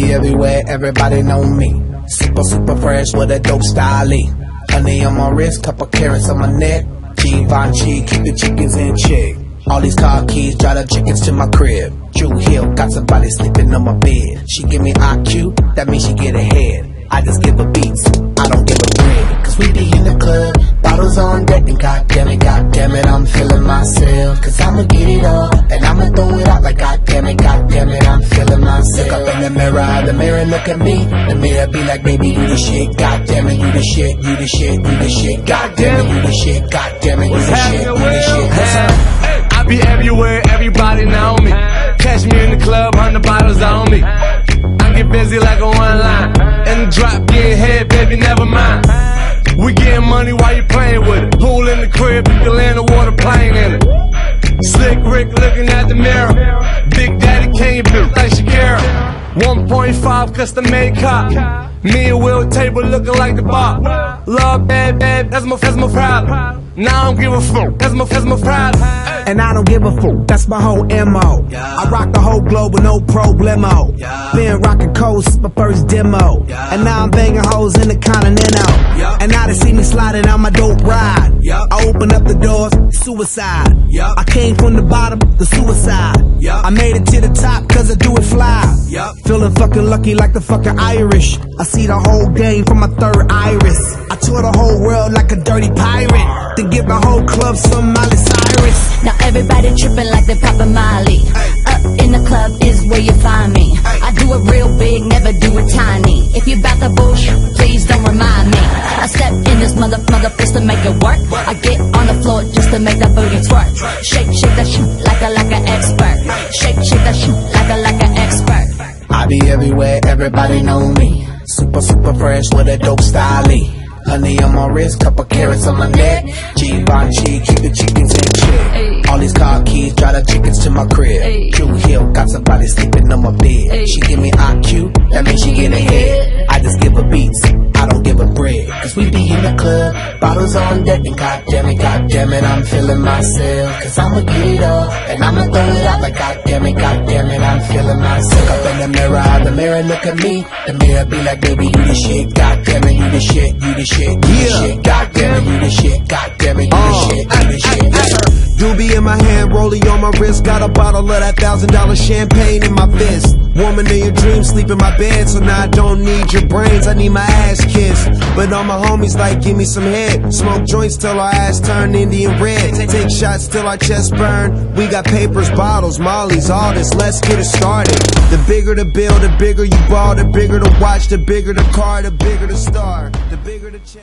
be everywhere, everybody know me. Super, super fresh with a dope style. Honey on my wrist, couple karats on my neck. Givenchy, keep the chickens in check. All these car keys, drive the chickens to my crib. Drew Hill, got somebody sleeping on my bed. She give me IQ, that means she get ahead. I just give her beats, I don't give a bread. Cause we be in the club, bottles on deck, and goddamn it, goddamn it, I'm feeling myself. Cause I'ma get it all, the mirror, the mirror look at me. The mirror be like, baby, you the shit, goddamn it, you the shit, you the shit, you the shit, goddamn it, you the shit, goddamn it, you the shit, you the shit. I be everywhere, everybody know me. Catch me in the club, hundred bottles on me. I get busy like a one line. In the drop, get head, baby, never mind. We getting money while you playing with it. 1.5 custom made cop. Me and Will table looking like the bar. Love bad, bad, that's my, that's my problem. Now I don't give a fuck, that's my, that's my problem. And I don't give a fuck, that's my whole MO. I rock the whole globe with no problemo. Been rocking coast, my first demo. And now I'm banging hoes in the continental. And now they see me sliding on my dope ride. I open up the doors, suicide. I came from the bottom, the suicide. I made it to the top cause I. Feeling fucking lucky like the fucking Irish. I see the whole game from my third iris. I tour the whole world like a dirty pirate. Then give the whole club some Miley Cyrus. Now everybody tripping like they poppin' Molly. Up in the club is where you find me. I do it real big, never do it tiny. If you bout the bullshit, please don't remind me. I step in this mother mother fist to make it work. I get on the floor just to make that booty twerk. Shake, shake that shit like a like an expert. Shake, shake that shit be everywhere, everybody know me. Super, super fresh with a dope style. Honey on my wrist, couple karats on my neck. Givenchy, keep the chickens in check. All these car keys, drive the chickens to my crib. Drew Hill, got somebody sleeping on my bed. She give me IQ, that means she get ahead. Bottles on deck, and goddamn it, goddamn it, I'm feeling myself. Cause I'ma get it all, and I'ma throw it out like goddamn it, goddamn it, I'm feeling myself. Look up in the mirror, the mirror look at me. The mirror be like, baby, you the shit, goddamn it, you the shit, you the shit, you the shit, goddamn it, you the shit, goddamn it, you the uh. shit, you the shit. Doobie in my hand, rollie on my wrist. Got a bottle of that thousand dollar champagne in my fist. Woman in your dreams, sleep in my bed, so now I don't need your brains. I need my ass kissed. But all my homies like, give me some head. Smoke joints till our ass turn Indian red. Take shots till our chest burn. We got papers, bottles, mollies, all this. Let's get it started. The bigger the bill, the bigger you ball, the bigger the watch, the bigger the car, the bigger the star, the bigger the chain.